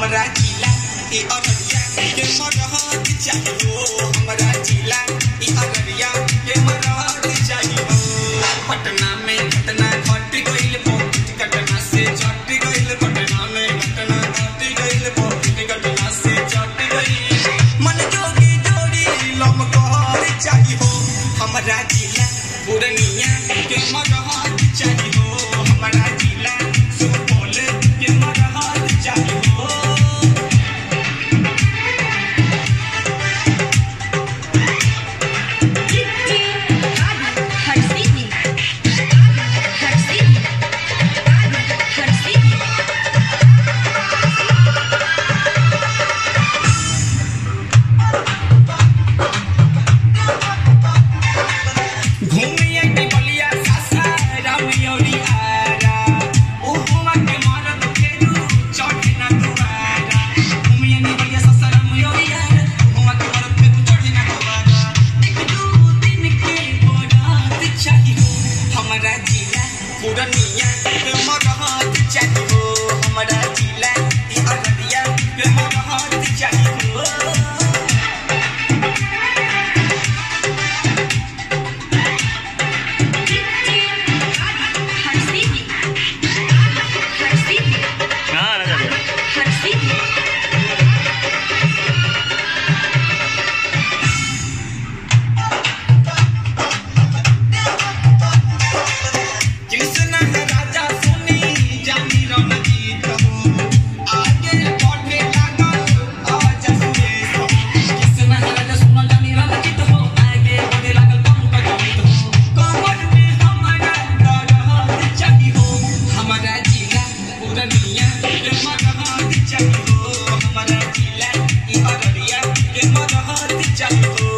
हमरा जिला ई अररिया के मरहक चाही हो हमरा जिला ई अररिया के मरहक चाही हो पटना में घटना घट गइल बहुत घटना से झट गइल पटना में घटना घट गइल बहुत घटना से झट गइल मन जोगी जोड़ी, लम कहर चाही हो। हमरा जिला चलो हमारा जिला ई अररिया के मदहर चलो